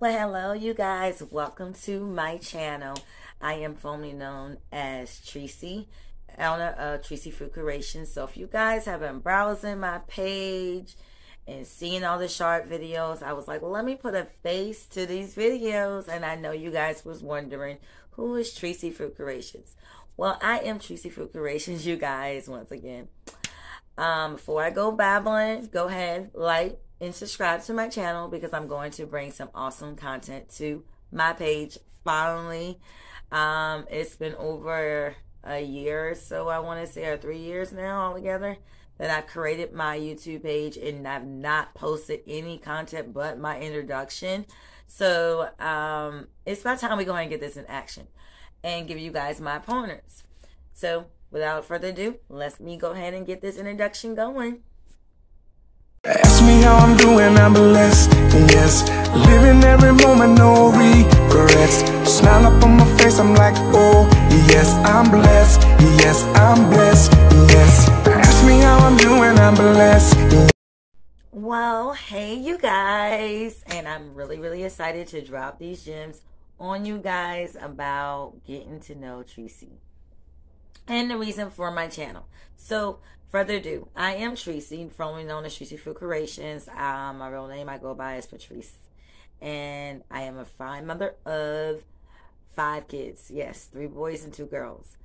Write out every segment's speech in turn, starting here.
Well, hello, you guys. Welcome to my channel. I am formerly known as Tricee, owner of Tricee Fruit Creations. So, if you guys have been browsing my page and seeing all the short videos, I was like, well, let me put a face to these videos. And I know you guys was wondering who is Tricee Fruit Creations. Well, I am Tricee Fruit Creations, you guys, once again. Um, before I go babbling, go ahead, like, and subscribe to my channel because I'm going to bring some awesome content to my page finally. Um, it's been over a year or so, I want to say, or three years now altogether that I've created my YouTube page and I've not posted any content but my introduction. So um, it's about time we go ahead and get this in action and give you guys my pointers. So without further ado, let me go ahead and get this introduction going. Ask me how I'm doing, I'm blessed, yes. Living every moment, no regrets. Smile up on my face, I'm like, oh, yes. I'm blessed, yes, I'm blessed, yes. Ask me how I'm doing, I'm blessed. Well, hey you guys, and I'm really, really excited to drop these gems on you guys about getting to know Tricee and the reason for my channel. So, further ado, I am Tricee, formerly known as Tricee Fruit Creations. Um, my real name I go by is Patrice, and I am a fine mother of five kids. Yes, three boys and two girls.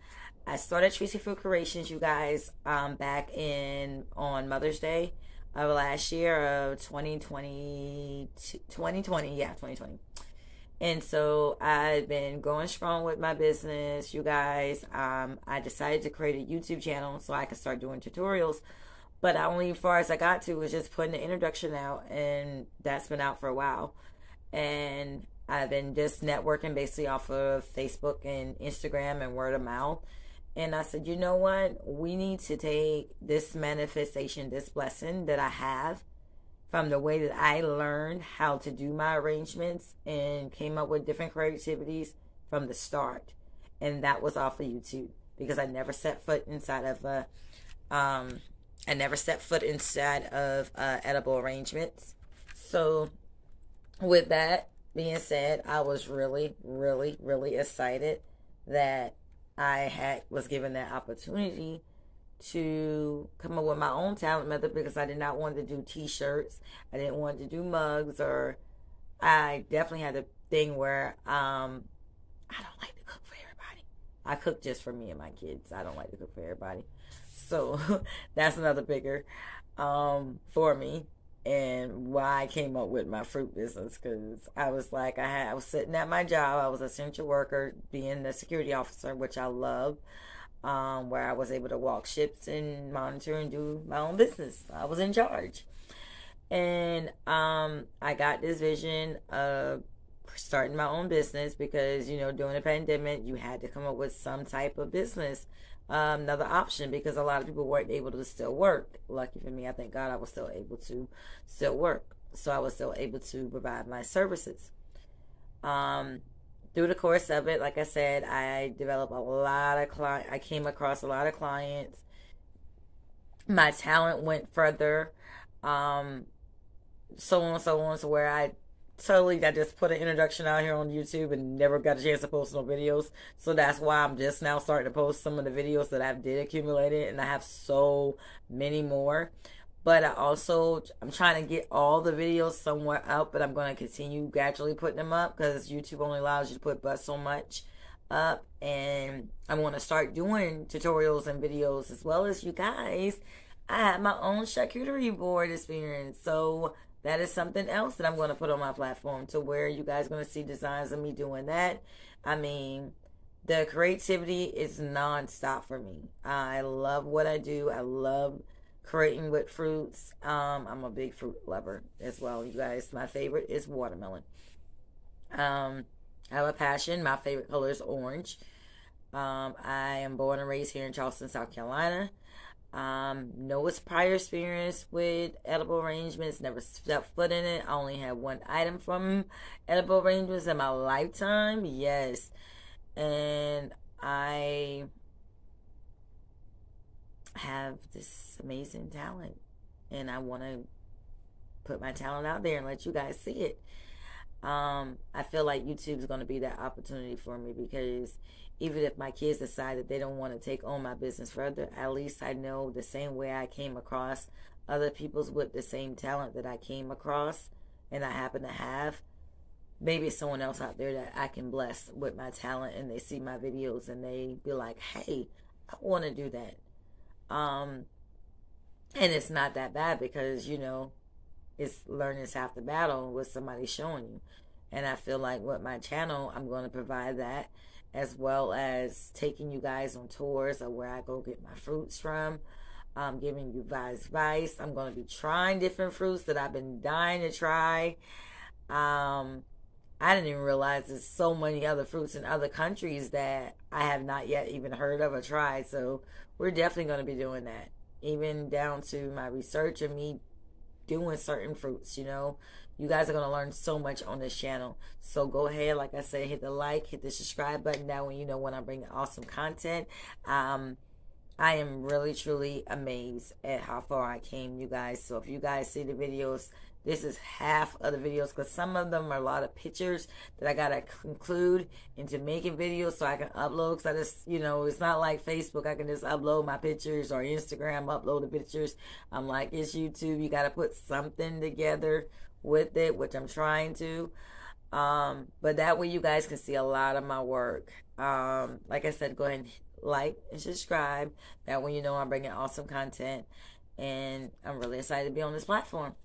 I started Tricee Fruit Creations, you guys, um, back in on Mother's Day of last year of 2020, 2020, yeah, 2020. And so I've been going strong with my business, you guys. Um, I decided to create a YouTube channel so I could start doing tutorials. But I only as far as I got to was just putting the introduction out, and that's been out for a while. And I've been just networking basically off of Facebook and Instagram and word of mouth. And I said, you know what? We need to take this manifestation, this blessing that I have, from the way that I learned how to do my arrangements and came up with different creativities from the start. And that was off of YouTube because I never set foot inside of a, um, I never set foot inside of uh, edible arrangements. So, with that being said, I was really, really, really excited that I had was given that opportunity to come up with my own talent method because I did not want to do t-shirts. I didn't want to do mugs or I definitely had a thing where um I don't like to cook for everybody. I cook just for me and my kids. I don't like to cook for everybody. So that's another bigger um for me and why I came up with my fruit business because I was like I had I was sitting at my job. I was a essential worker, being the security officer, which I love um, where I was able to walk ships and monitor and do my own business. I was in charge. And um, I got this vision of starting my own business because, you know, during the pandemic, you had to come up with some type of business, um, another option because a lot of people weren't able to still work. Lucky for me, I thank God I was still able to still work. So I was still able to provide my services. Um, through the course of it, like I said, I developed a lot of client. I came across a lot of clients. My talent went further, um, so on, so on, so where I totally I just put an introduction out here on YouTube and never got a chance to post no videos. So that's why I'm just now starting to post some of the videos that I've did accumulated, and I have so many more but I also I'm trying to get all the videos somewhere up, but I'm going to continue gradually putting them up because YouTube only allows you to put but so much up, and I want to start doing tutorials and videos as well as you guys. I have my own charcuterie board experience, so that is something else that I'm going to put on my platform to where you guys going to see designs of me doing that. I mean, the creativity is nonstop for me. I love what I do. I love creating with fruits. Um, I'm a big fruit lover as well, you guys. My favorite is watermelon. Um, I have a passion. My favorite color is orange. Um, I am born and raised here in Charleston, South Carolina. Um, no prior experience with edible arrangements, never stepped foot in it. I only had one item from edible arrangements in my lifetime. Yes. And I have this amazing talent and I want to put my talent out there and let you guys see it. um, I feel like YouTube is going to be that opportunity for me because even if my kids decide that they don't want to take on my business further, at least I know the same way I came across other people's with the same talent that I came across and I happen to have. Maybe someone else out there that I can bless with my talent and they see my videos and they be like, hey, I want to do that. Um, and it's not that bad because, you know, it's learning's half the battle with somebody showing you. And I feel like with my channel, I'm going to provide that as well as taking you guys on tours of where I go get my fruits from. I'm giving you guys advice. I'm going to be trying different fruits that I've been dying to try. Um, I didn't even realize there's so many other fruits in other countries that I have not yet even heard of or tried. So we're definitely going to be doing that, even down to my research and me doing certain fruits, you know. You guys are going to learn so much on this channel. So go ahead, like I said, hit the like, hit the subscribe button That way you know when I bring awesome content. Um, I am really, truly amazed at how far I came, you guys. So if you guys see the videos, this is half of the videos because some of them are a lot of pictures that I got to include into making videos so I can upload. Because I just, you know, it's not like Facebook. I can just upload my pictures or Instagram, upload the pictures. I'm like, it's YouTube. You got to put something together with it, which I'm trying to. Um, but that way you guys can see a lot of my work. Um, like I said, go ahead and like and subscribe. That way you know I'm bringing awesome content. And I'm really excited to be on this platform.